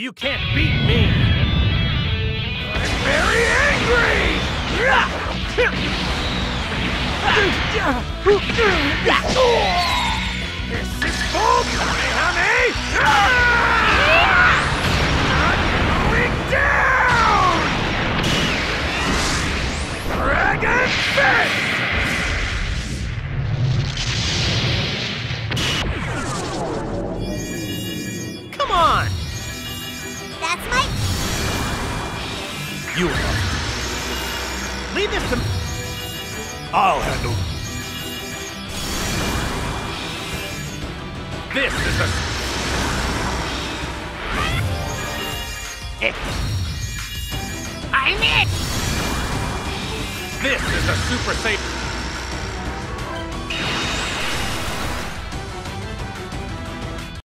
You can't beat me! I'm very angry! You Leave this to me. I'll handle This is the. I'm it! This is the Super Saiyan.